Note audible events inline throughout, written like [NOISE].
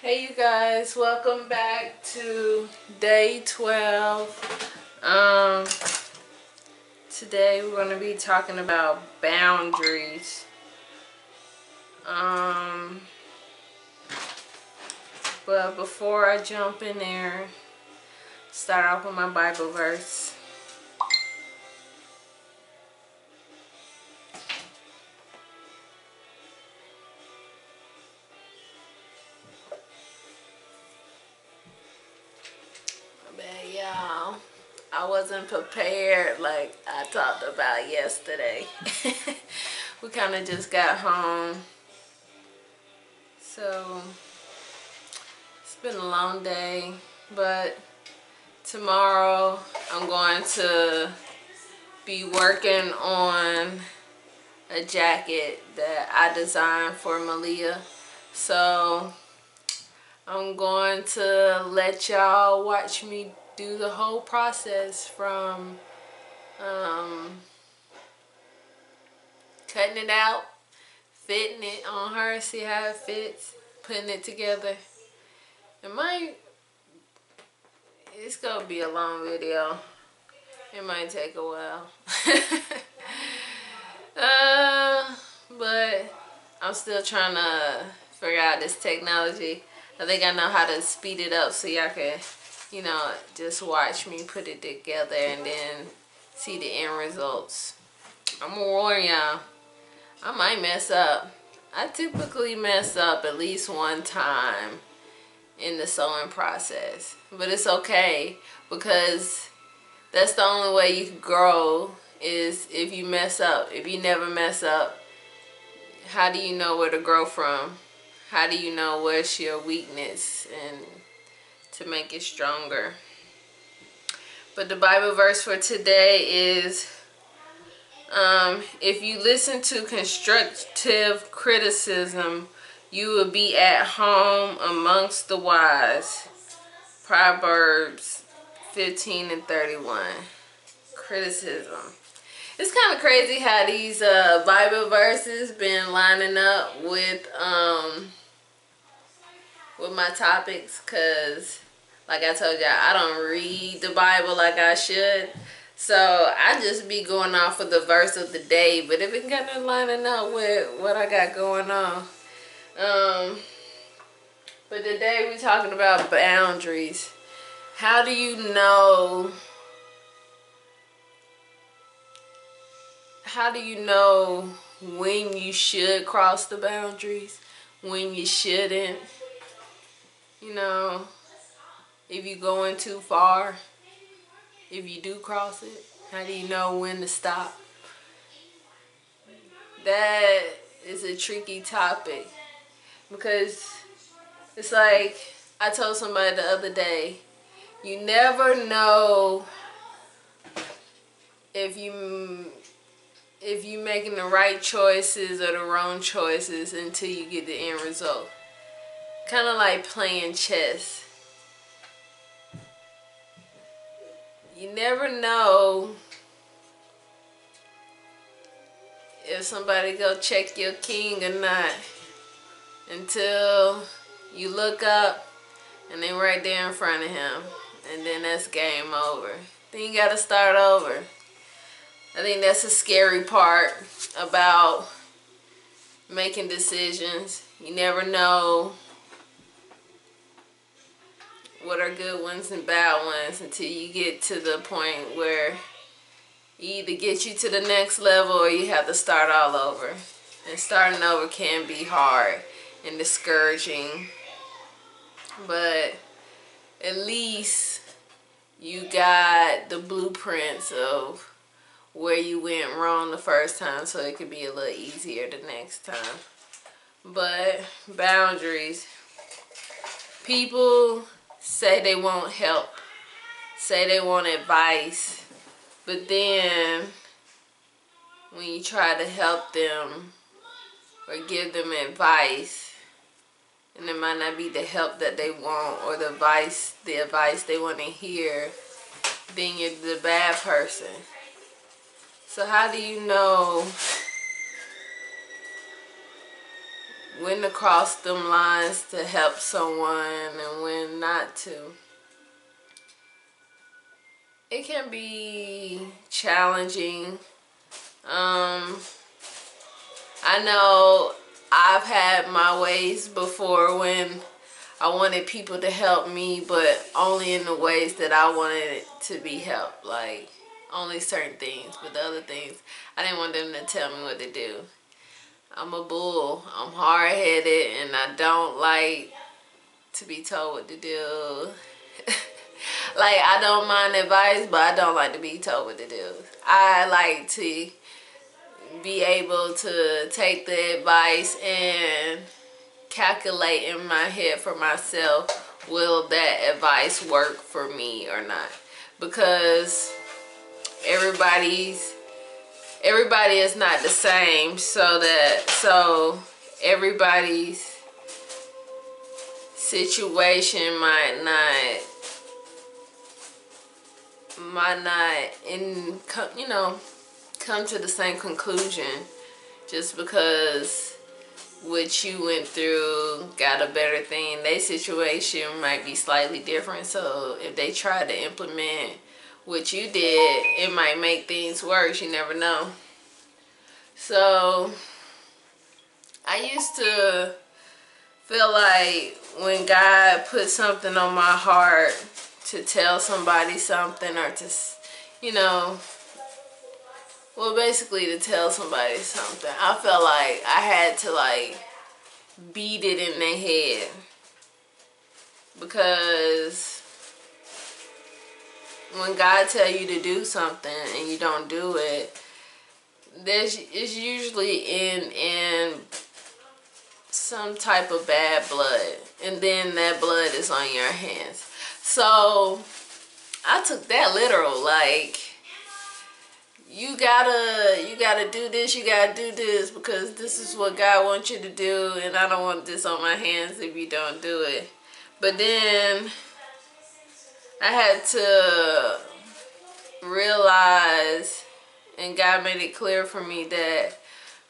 Hey you guys, welcome back to day 12. Um, today we're going to be talking about boundaries. Um, but before I jump in there, start off with my Bible verse. Like I talked about yesterday. [LAUGHS] we kind of just got home. So, it's been a long day, but tomorrow I'm going to be working on a jacket that I designed for Malia. So, I'm going to let y'all watch me do the whole process from um, cutting it out, fitting it on her, see how it fits, putting it together. It might, it's gonna be a long video. It might take a while. [LAUGHS] uh, but I'm still trying to figure out this technology. I think I know how to speed it up so y'all can, you know, just watch me put it together and then see the end results. I'm gonna warn y'all, I might mess up. I typically mess up at least one time in the sewing process. But it's okay because that's the only way you can grow is if you mess up. If you never mess up, how do you know where to grow from? How do you know where's your weakness and to make it stronger? But the Bible verse for today is um, if you listen to constructive criticism, you will be at home amongst the wise. Proverbs 15 and 31. Criticism. It's kind of crazy how these uh, Bible verses been lining up with um, with my topics because like I told y'all I don't read the Bible like I should. So I just be going off of the verse of the day but if it kind of lining up with what I got going on um but today we're talking about boundaries how do you know how do you know when you should cross the boundaries when you shouldn't? You know, if you're going too far, if you do cross it, how do you know when to stop? That is a tricky topic because it's like I told somebody the other day, you never know if you if you making the right choices or the wrong choices until you get the end result kind of like playing chess. Never know if somebody go check your king or not until you look up and they right there in front of him and then that's game over. Then you got to start over. I think that's the scary part about making decisions. You never know what are good ones and bad ones until you get to the point where you either get you to the next level or you have to start all over. And starting over can be hard and discouraging. But at least you got the blueprints of where you went wrong the first time so it could be a little easier the next time. But boundaries. People say they want help, say they want advice, but then when you try to help them or give them advice, and it might not be the help that they want or the advice, the advice they want to hear, then you're the bad person. So how do you know when to cross them lines to help someone and when not to. It can be challenging. Um, I know I've had my ways before when I wanted people to help me, but only in the ways that I wanted to be helped. Like, only certain things, but the other things, I didn't want them to tell me what to do. I'm a bull. I'm hard-headed, and I don't like to be told what to do. [LAUGHS] like, I don't mind advice, but I don't like to be told what to do. I like to be able to take the advice and calculate in my head for myself will that advice work for me or not because everybody's everybody is not the same so that so everybody's situation might not might not in you know come to the same conclusion. Just because what you went through got a better thing their situation might be slightly different. So if they try to implement what you did it might make things worse you never know. So I used to feel like when God put something on my heart to tell somebody something or to you know well basically to tell somebody something i felt like i had to like beat it in their head. Because when god tell you to do something and you don't do it there's it's usually in in some type of bad blood. And then that blood is on your hands. So i took that literal like you gotta you gotta do this you gotta do this because this is what god wants you to do and i don't want this on my hands if you don't do it. But then i had to realize and god made it clear for me that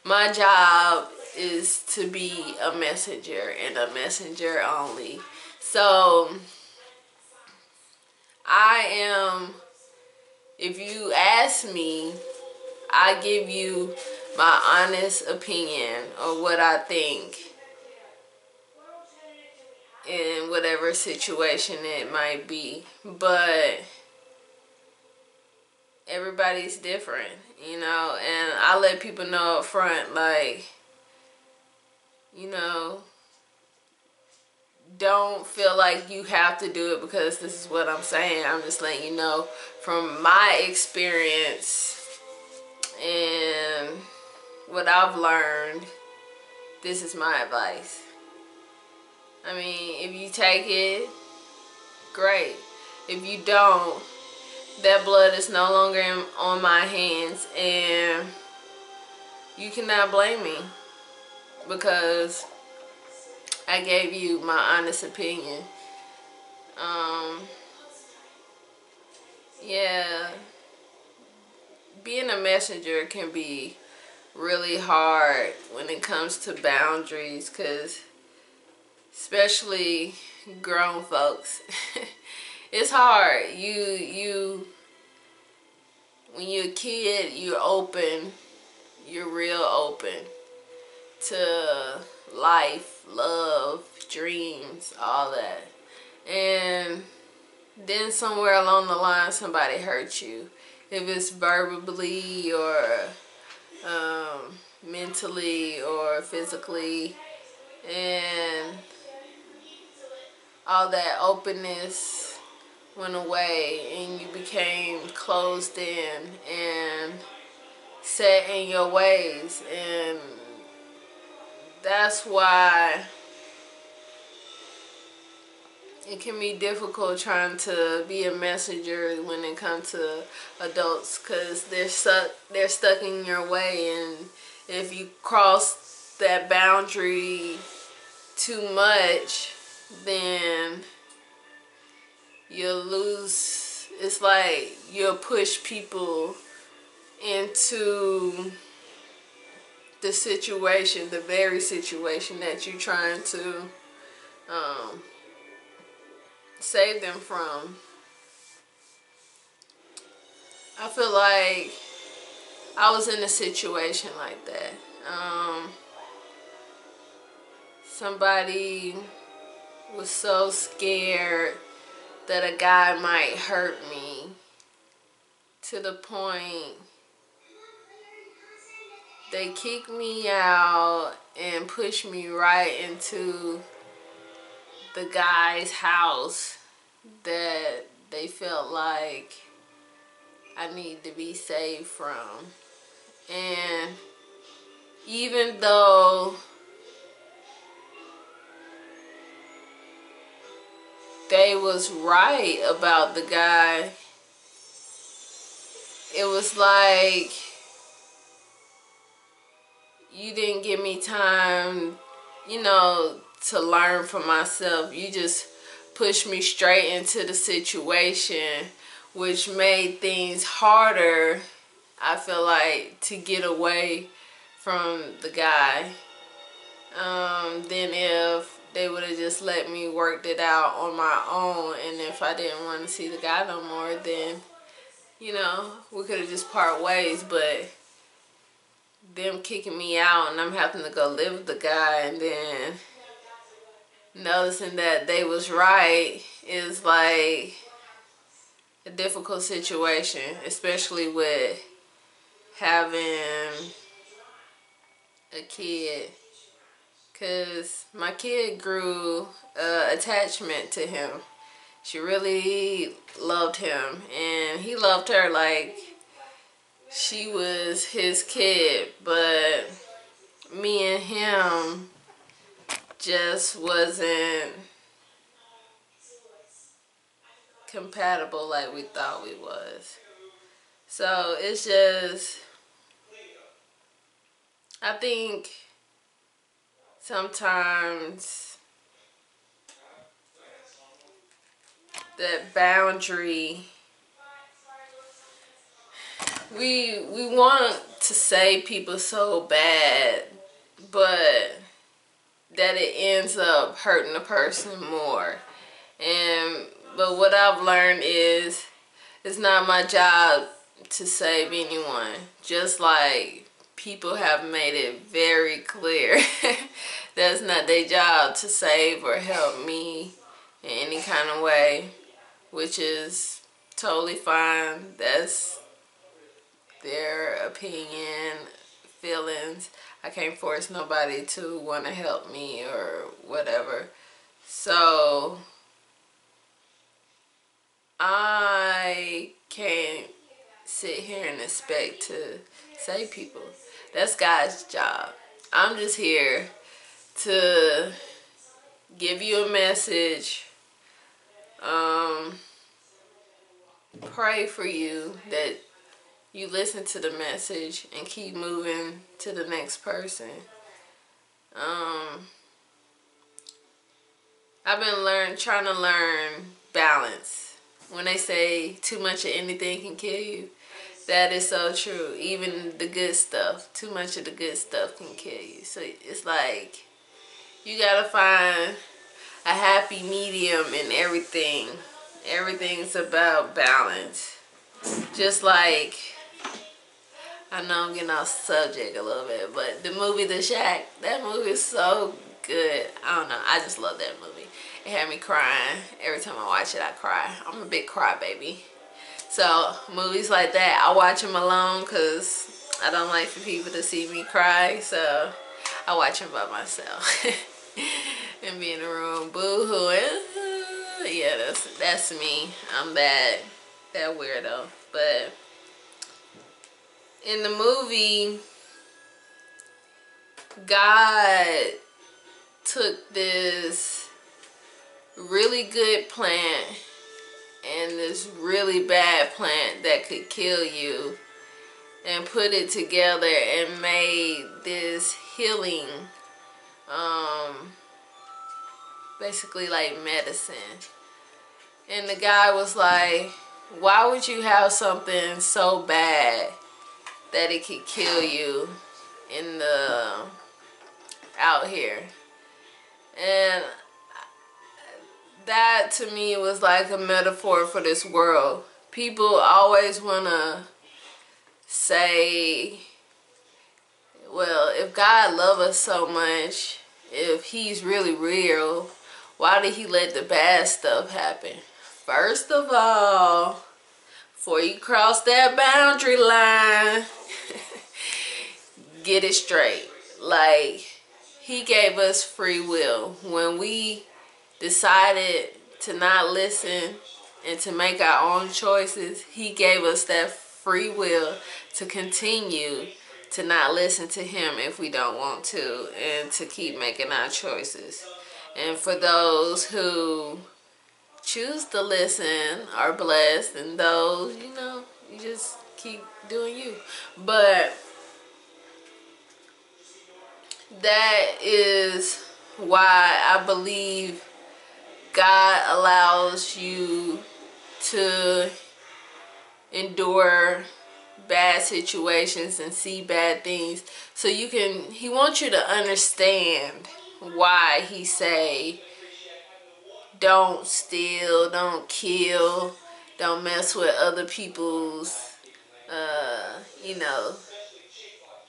my job is to be a messenger and a messenger only. So i am if you ask me, I give you my honest opinion or what I think in whatever situation it might be. But everybody's different, you know, and I let people know up front, like, you know, don't feel like you have to do it because this is what I'm saying. I'm just letting you know from my experience and what I've learned, this is my advice. I mean, if you take it, great. If you don't, that blood is no longer in, on my hands and you cannot blame me because I gave you my honest opinion. Um, yeah, being a messenger can be really hard when it comes to boundaries because especially grown folks [LAUGHS] it's hard you you when you're a kid you're open you're real open to life, love, dreams, all that. And then somewhere along the line somebody hurt you. If it's verbally or um, mentally or physically and all that openness went away and you became closed in and set in your ways. And that's why it can be difficult trying to be a messenger when it comes to adults because they're stuck they're stuck in your way. And if you cross that boundary too much then you'll lose it's like you'll push people into the situation, the very situation that you're trying to um, save them from. I feel like I was in a situation like that. Um, somebody was so scared that a guy might hurt me to the point they kicked me out and pushed me right into the guy's house that they felt like I need to be saved from. And even though they was right about the guy, it was like you didn't give me time, you know, to learn for myself. You just pushed me straight into the situation, which made things harder, I feel like, to get away from the guy. Um, then if they would have just let me worked it out on my own and if I didn't want to see the guy no more then you know we could have just part ways but them kicking me out and I'm having to go live with the guy and then noticing that they was right is like a difficult situation, especially with having a kid. Cause my kid grew uh, attachment to him. She really loved him and he loved her like she was his kid, but me and him just wasn't compatible like we thought we was. So it's just, I think sometimes that boundary we we want to save people so bad, but that it ends up hurting the person more. And but what I've learned is it's not my job to save anyone. Just like people have made it very clear [LAUGHS] that's not their job to save or help me in any kind of way, which is totally fine. That's their opinion, feelings. I can't force nobody to want to help me or whatever. So, I can't sit here and expect to save people. That's God's job. I'm just here to give you a message, um, pray for you that you listen to the message and keep moving to the next person. Um, I've been learn trying to learn balance. When they say too much of anything can kill you, that is so true. Even the good stuff, too much of the good stuff can kill you. So it's like you gotta find a happy medium in everything. Everything's about balance. Just like I know I'm getting off subject a little bit, but the movie The Shack, that movie is so good. I don't know. I just love that movie. It had me crying. Every time I watch it, I cry. I'm a big crybaby. So, movies like that, I watch them alone because I don't like for people to see me cry. So, I watch them by myself. [LAUGHS] and be in the room boo-hooing. Yeah, that's, that's me. I'm that, that weirdo. But in the movie, God took this really good plant and this really bad plant that could kill you and put it together and made this healing um basically like medicine and the guy was like why would you have something so bad that it could kill you in the out here. And that to me was like a metaphor for this world. People always want to say, well, if God love us so much, if he's really real, why did he let the bad stuff happen? First of all, before you cross that boundary line, [LAUGHS] get it straight. Like, he gave us free will. When we decided to not listen and to make our own choices, he gave us that free will to continue to not listen to him if we don't want to and to keep making our choices. And for those who choose to listen are blessed and those, you know, you just keep doing you. But that is why I believe God allows you to endure bad situations and see bad things so you can he wants you to understand why he say don't steal don't kill don't mess with other people's uh you know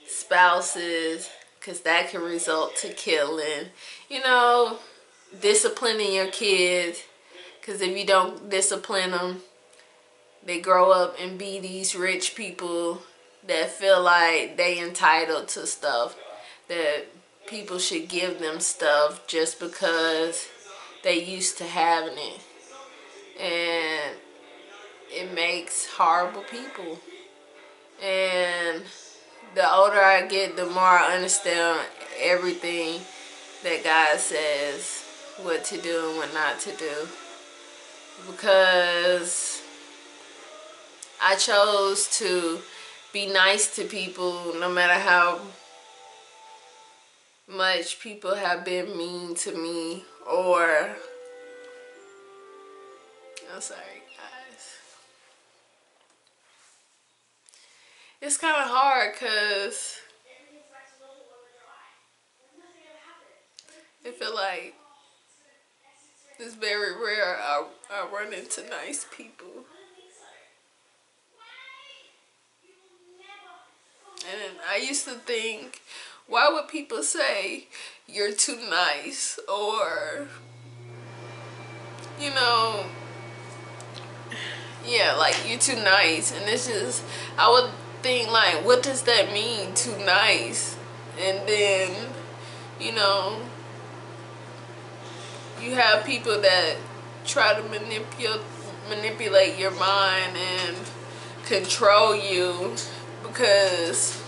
spouses because that can result to killing. You know disciplining your kids because if you don't discipline them they grow up and be these rich people that feel like they entitled to stuff that people should give them stuff just because they used to having it. And it makes horrible people. And the older I get the more I understand everything that God says what to do and what not to do. Because I chose to be nice to people no matter how much people have been mean to me or I'm sorry guys. It's kind of hard because I feel like it's very rare I, I run into nice people. And I used to think, why would people say you're too nice or, you know, yeah, like you're too nice. And this is, I would think like, what does that mean, too nice? And then, you know, you have people that try to manipulate manipulate your mind and control you because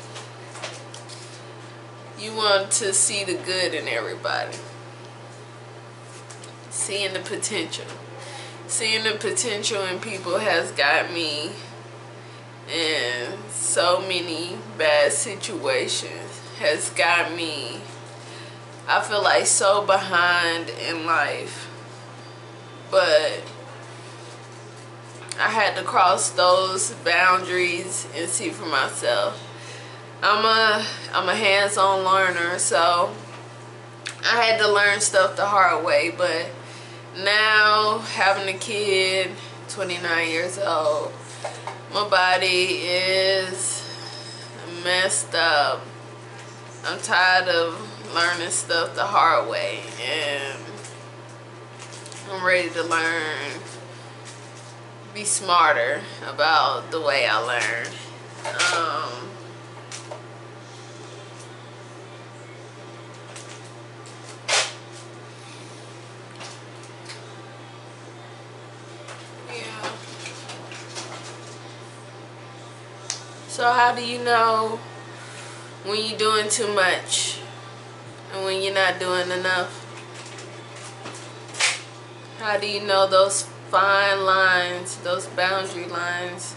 you want to see the good in everybody. Seeing the potential. Seeing the potential in people has got me in so many bad situations. Has got me, I feel like so behind in life. But I had to cross those boundaries and see for myself. I'm a I'm a hands-on learner, so I had to learn stuff the hard way. But now having a kid, 29 years old, my body is messed up. I'm tired of learning stuff the hard way, and I'm ready to learn be smarter about the way I learn. Um, So how do you know when you're doing too much and when you're not doing enough? How do you know those fine lines, those boundary lines.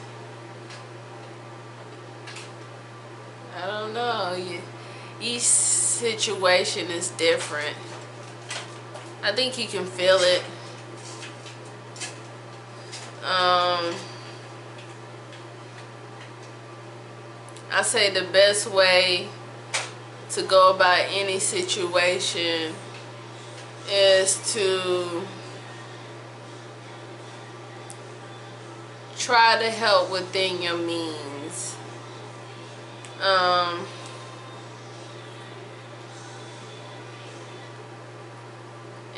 I don't know. Each situation is different. I think you can feel it. Um, I say the best way to go about any situation is to try to help within your means. Um,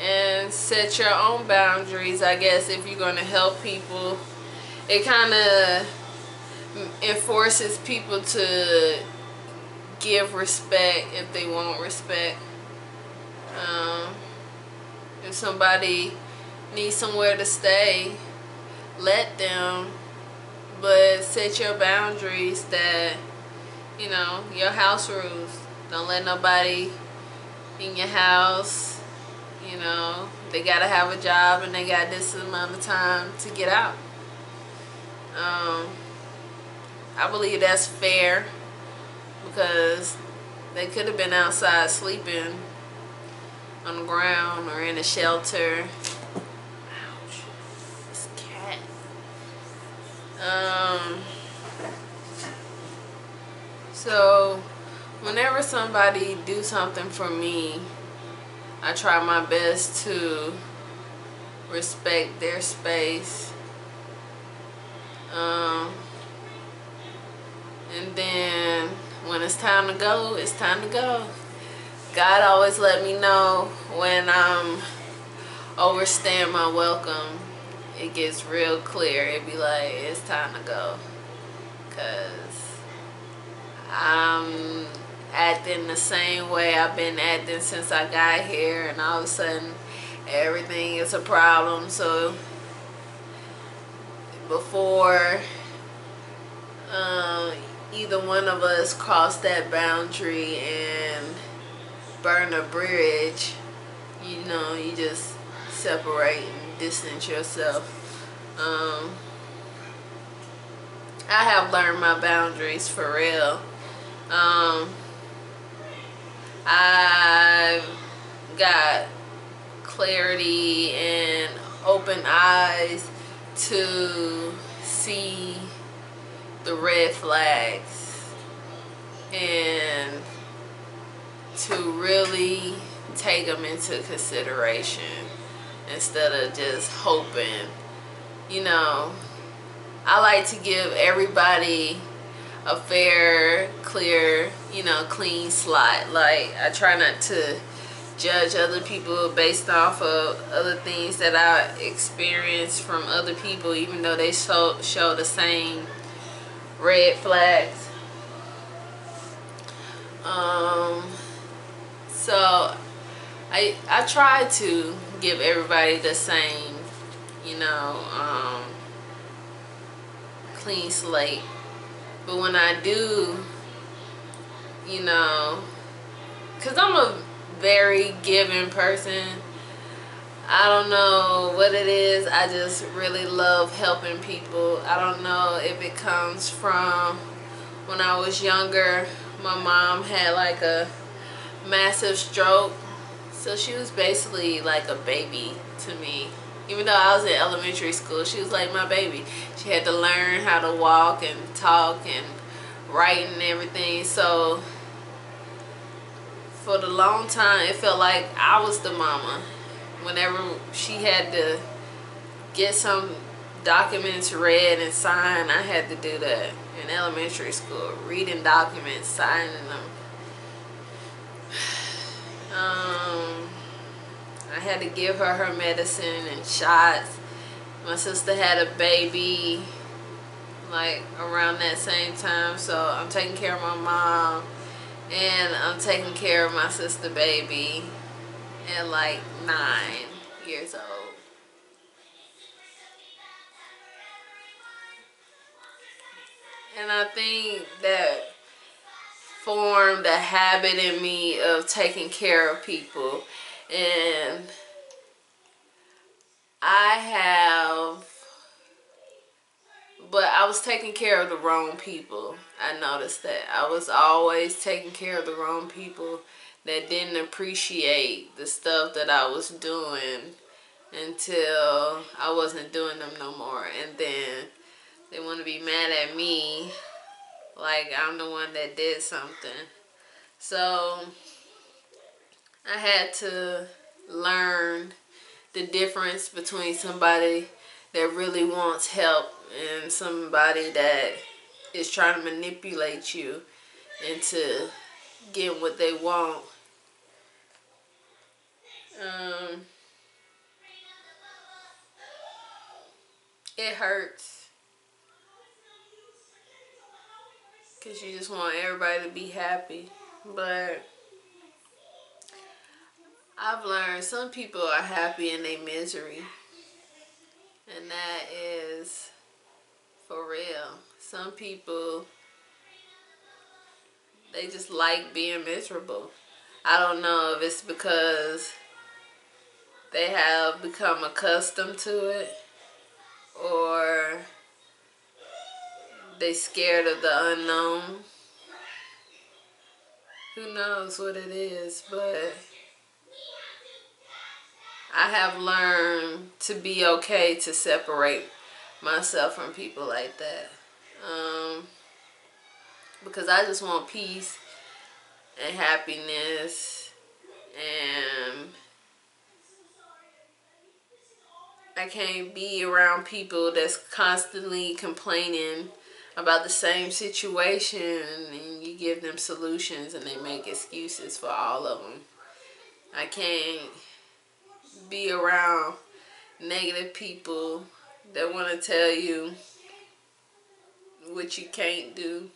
and set your own boundaries, I guess, if you're going to help people. It kind of enforces people to give respect if they want respect. Um, if somebody needs somewhere to stay, let them. But set your boundaries that, you know, your house rules. Don't let nobody in your house, you know, they got to have a job and they got this amount of time to get out. Um, I believe that's fair because they could have been outside sleeping on the ground or in a shelter. Ouch. This cat. Um, so, whenever somebody do something for me, I try my best to respect their space. Um, and then when it's time to go, it's time to go. God always let me know when I'm overstaying my welcome. It gets real clear. It be like, it's time to go. Because I'm acting the same way I've been acting since I got here. And all of a sudden, everything is a problem. So, before uh, either one of us cross that boundary and burn a bridge, you know, you just separate and distance yourself. Um, I have learned my boundaries for real. Um, I've got clarity and open eyes to see the red flags and to really take them into consideration instead of just hoping. You know, I like to give everybody a fair, clear, you know, clean slot. Like, I try not to judge other people based off of other things that I experienced from other people, even though they show, show the same red flags. Um, so I I try to give everybody the same, you know, um, clean slate. But when I do, you know, cause I'm a very giving person. I don't know what it is. I just really love helping people. I don't know if it comes from when I was younger. My mom had like a massive stroke. So she was basically like a baby to me. Even though I was in elementary school, she was like my baby. She had to learn how to walk and talk and write and everything. So for the long time, it felt like I was the mama whenever she had to get some documents read and signed, I had to do that in elementary school. Reading documents, signing them. [SIGHS] Um, I had to give her her medicine and shots. My sister had a baby like around that same time. So I'm taking care of my mom and I'm taking care of my sister baby and like nine years old. And I think that formed a habit in me of taking care of people. And I have, but I was taking care of the wrong people. I noticed that. I was always taking care of the wrong people that didn't appreciate the stuff that I was doing until I wasn't doing them no more. And then they want to be mad at me like I'm the one that did something. So I had to learn the difference between somebody that really wants help and somebody that is trying to manipulate you into getting what they want. Um, it hurts because you just want everybody to be happy, but I've learned some people are happy in their misery. And that is for real. Some people, they just like being miserable. I don't know if it's because they have become accustomed to it or they scared of the unknown. Who knows what it is, but I have learned to be okay to separate myself from people like that. Um, because I just want peace and happiness and I can't be around people that's constantly complaining about the same situation and you give them solutions and they make excuses for all of them. I can't be around negative people that want to tell you what you can't do.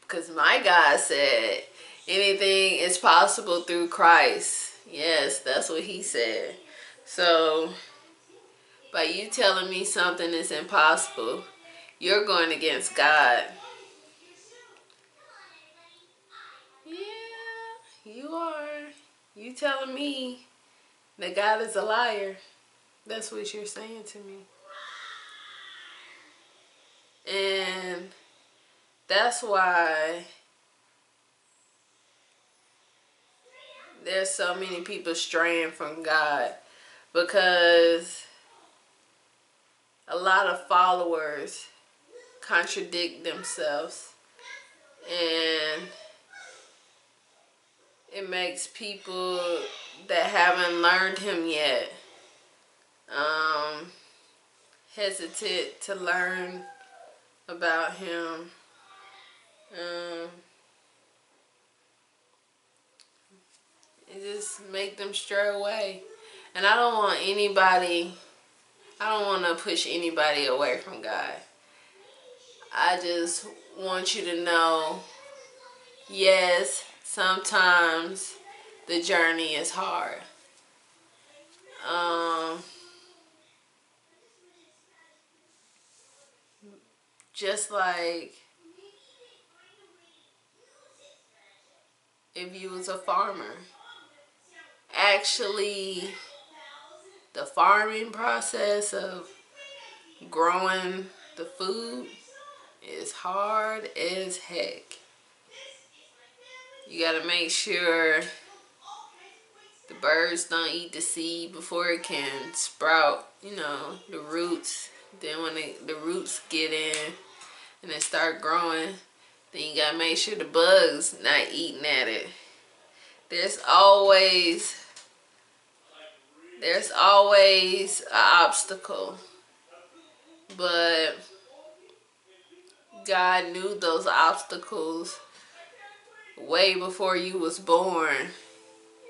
Because my God said anything is possible through Christ. Yes, that's what he said. So, by you telling me something is impossible, you're going against God. Yeah, you are. You telling me that God is a liar. That's what you're saying to me. And that's why there's so many people straying from God because a lot of followers contradict themselves and it makes people that haven't learned him yet um, hesitant to learn about him. Um, it just make them stray away. And I don't want anybody, I don't want to push anybody away from God. I just want you to know, yes, sometimes the journey is hard. Um, just like if you was a farmer, actually the farming process of growing the food is hard as heck. You gotta make sure the birds don't eat the seed before it can sprout, you know, the roots. Then when they, the roots get in and they start growing, then you gotta make sure the bugs not eating at it. There's always, there's always an obstacle. But God knew those obstacles way before you was born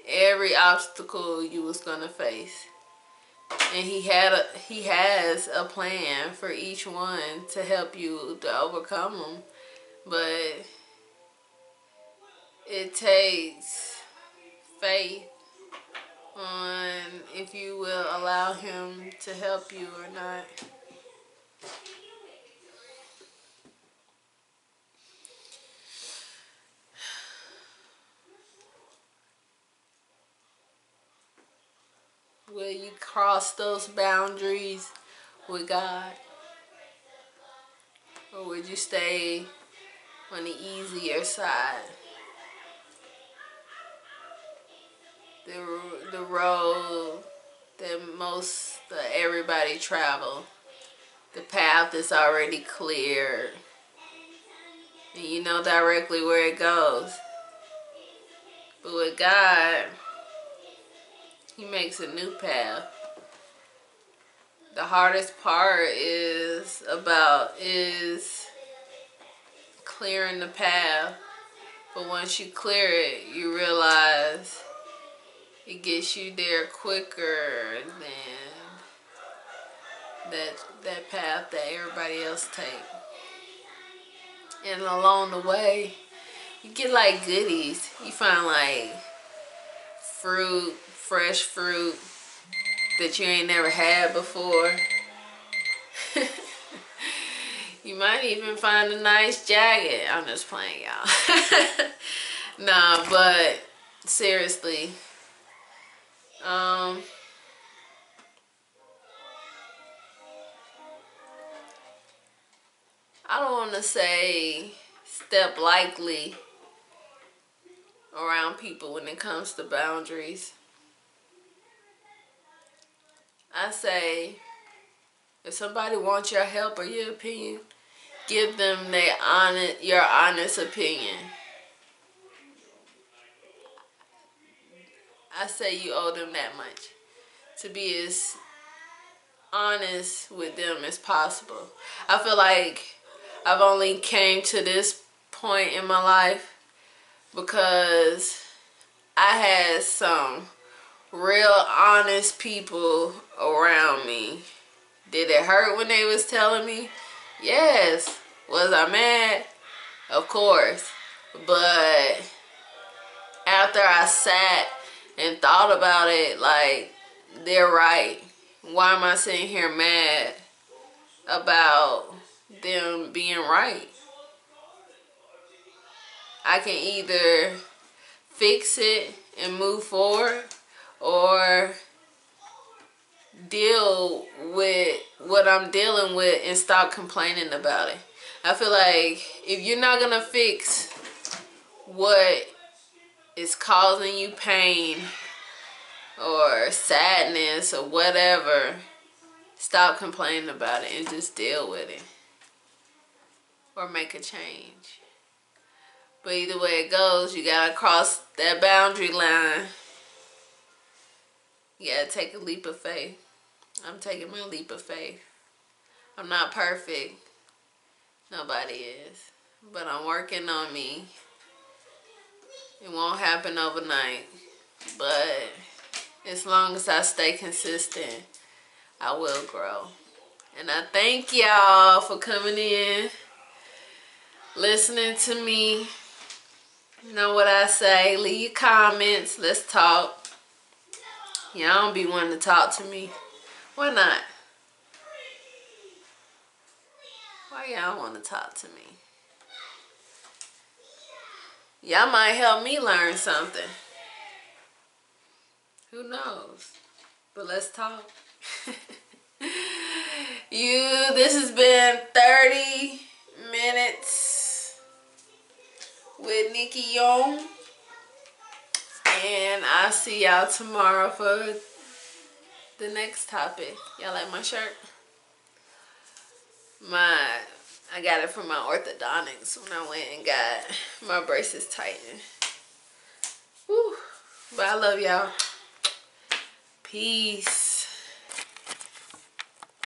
every obstacle you was gonna face and he had a he has a plan for each one to help you to overcome them but it takes faith on if you will allow him to help you or not Will you cross those boundaries with God? Or would you stay on the easier side? The, the road that most uh, everybody travel. The path is already clear. And you know directly where it goes. But with God, he makes a new path. The hardest part is about is clearing the path. But once you clear it, you realize it gets you there quicker than that that path that everybody else take. And along the way, you get like goodies. You find like fruit, fresh fruit that you ain't never had before. [LAUGHS] you might even find a nice jacket. I'm just playing, y'all. [LAUGHS] nah, but seriously. Um I don't want to say step lightly around people when it comes to boundaries. I say, if somebody wants your help or your opinion, give them their honest, your honest opinion. I say you owe them that much to be as honest with them as possible. I feel like I've only came to this point in my life because I had some real honest people around me. Did it hurt when they was telling me? Yes. Was I mad? Of course. But after I sat and thought about it, like, they're right. Why am I sitting here mad about them being right? I can either fix it and move forward or deal with what I'm dealing with and stop complaining about it. I feel like if you're not going to fix what is causing you pain or sadness or whatever, stop complaining about it and just deal with it or make a change. But either way it goes, you gotta cross that boundary line. You gotta take a leap of faith. I'm taking my leap of faith. I'm not perfect. Nobody is. But I'm working on me. It won't happen overnight. But as long as I stay consistent, I will grow. And I thank y'all for coming in, listening to me. You know what I say. Leave your comments. Let's talk. Y'all don't be wanting to talk to me. Why not? Why y'all want to talk to me? Y'all might help me learn something. Who knows? But let's talk. [LAUGHS] you, this has been 30 minutes with Nikki Young. And I'll see y'all tomorrow for the next topic. Y'all like my shirt? My, I got it from my orthodontics when I went and got my braces tightened. Whew. But I love y'all. Peace.